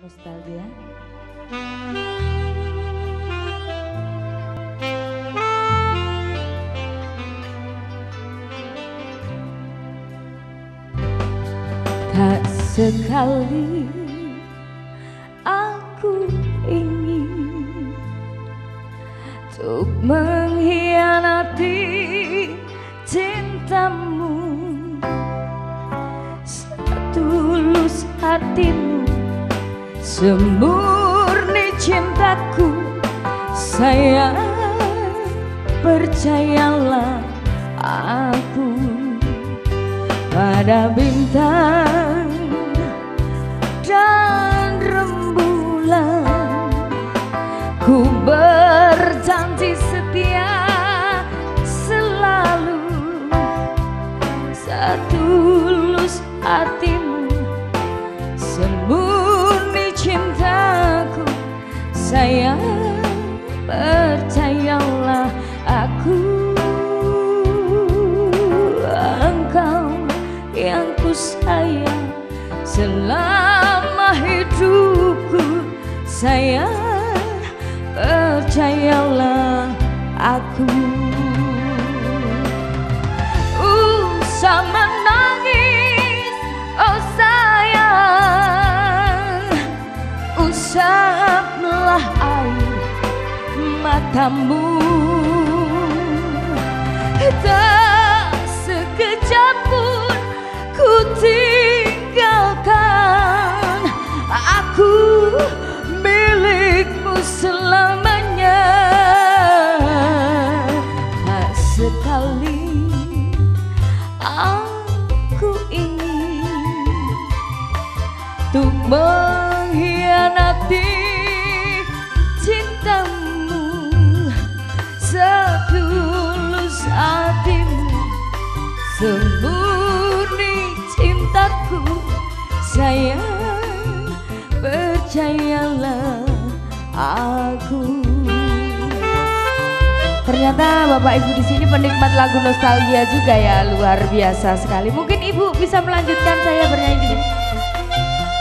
Nostalgia. Tak sekali aku ingin Untuk mengkhianati cintamu Setulus hatimu Semurni cintaku Sayang percayalah aku. Pada bintang dan rembulan ku berjanji setia selalu. Setulus hatimu sayang percayalah aku yang ku sayang selama hidupku. Sayang percayalah aku usaplah air matamu. Tak sekejap pun ku tinggalkan. Aku milikmu selamanya. Tak sekali aku ingin Untuk mengkhianati cintamu Setulus hatimu Sembunyi cintaku Sayang percayalah aku Ternyata Bapak Ibu di sini penikmat lagu nostalgia juga ya luar biasa sekali. Mungkin Ibu bisa melanjutkan saya bernyanyi di sini.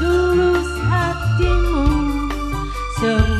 tulus hatimu semua